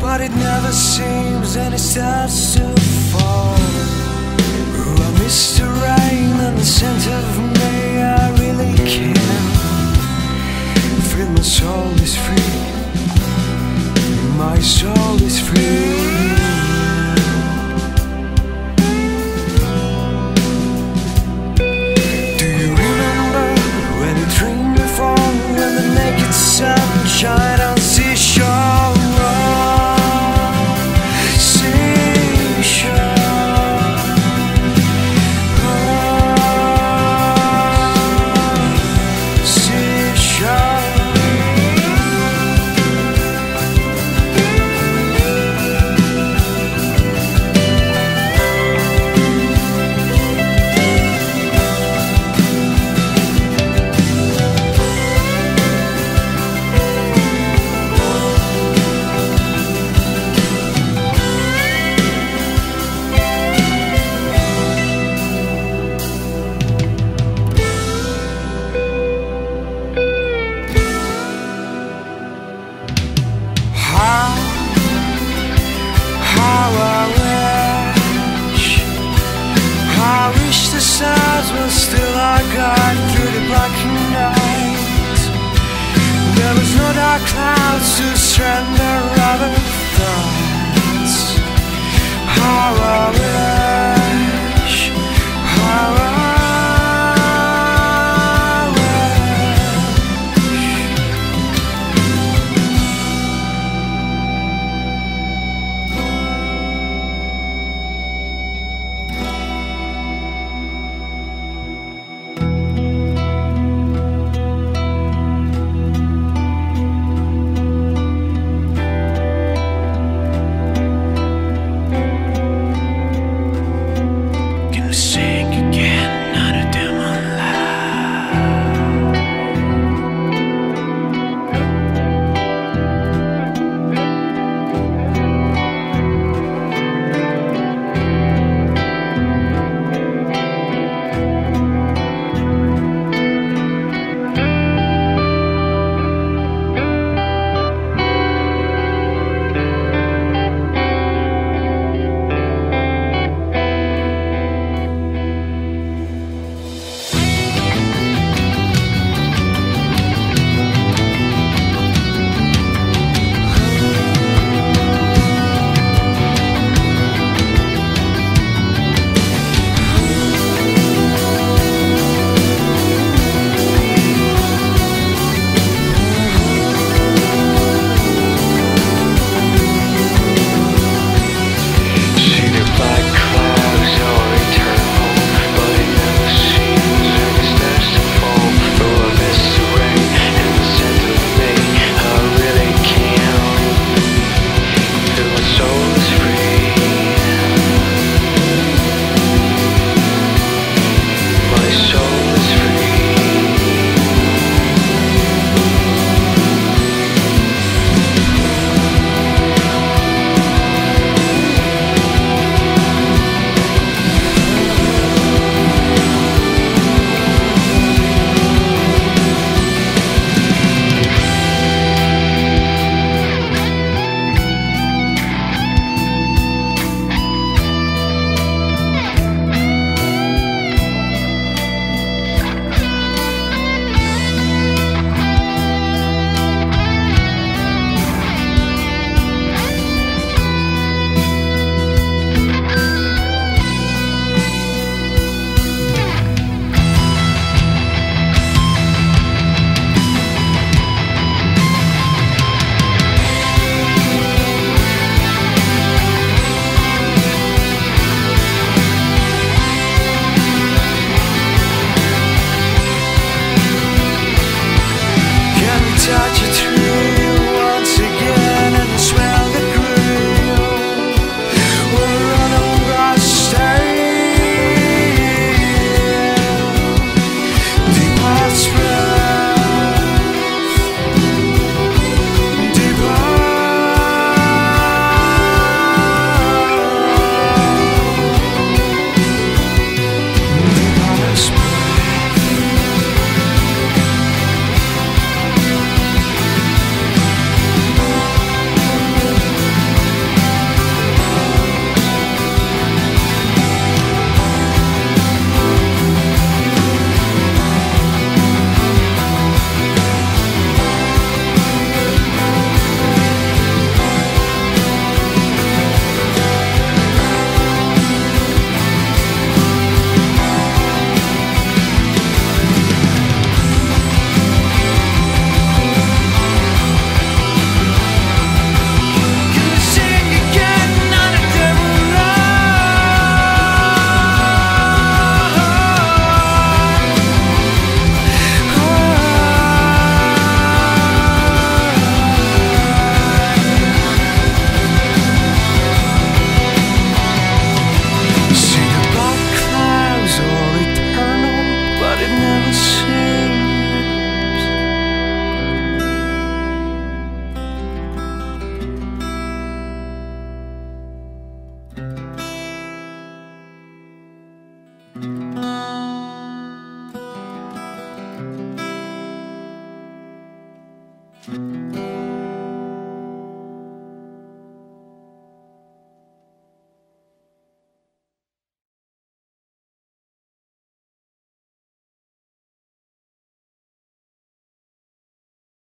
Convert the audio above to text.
but it never seems and it starts to fall. I miss the rain and the scent of May. I really can feel my soul is free. My soul is free. Blackened night. There was no dark clouds to our other thoughts. How I wish,